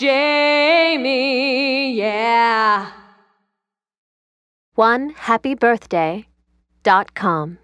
Jamie, yeah. One happy birthday dot com.